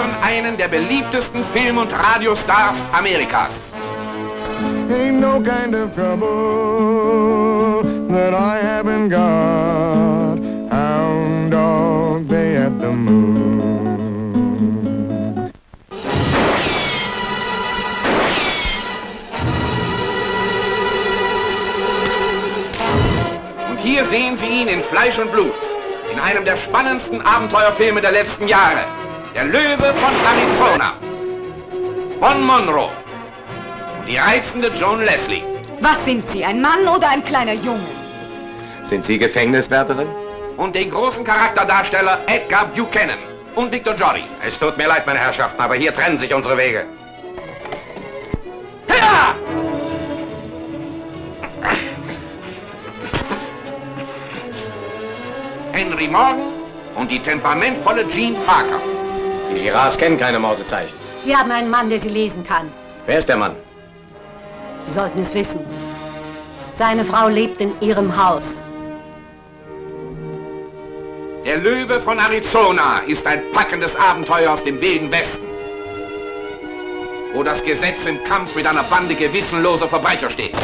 hören einen der beliebtesten Film- und Radiostars Amerikas. Ain't no kind of trouble that I haven't got. Hound dog day at the moon. Und hier sehen Sie ihn in Fleisch und Blut, in einem der spannendsten Abenteuerfilme der letzten Jahre. Der Löwe von Arizona. Von Monroe. Und die reizende Joan Leslie. Was sind Sie, ein Mann oder ein kleiner Junge? Sind Sie Gefängniswärterin? Und den großen Charakterdarsteller Edgar Buchanan. Und Victor Jory. Es tut mir leid, meine Herrschaften, aber hier trennen sich unsere Wege. Ja! Henry Morgan und die temperamentvolle Jean Parker. Die Girards kennen keine Mausezeichen. Sie haben einen Mann, der Sie lesen kann. Wer ist der Mann? Sie sollten es wissen. Seine Frau lebt in Ihrem Haus. Der Löwe von Arizona ist ein packendes Abenteuer aus dem wilden Westen, wo das Gesetz im Kampf mit einer Bande gewissenloser Verbrecher steht.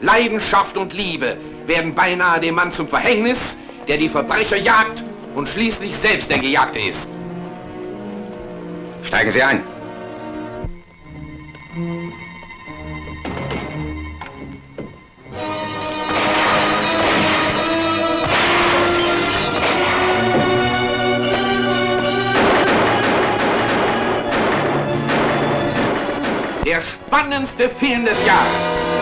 Leidenschaft und Liebe werden beinahe dem Mann zum Verhängnis, der die Verbrecher jagt und schließlich selbst der Gejagte ist. Steigen Sie ein. Der spannendste Film des Jahres.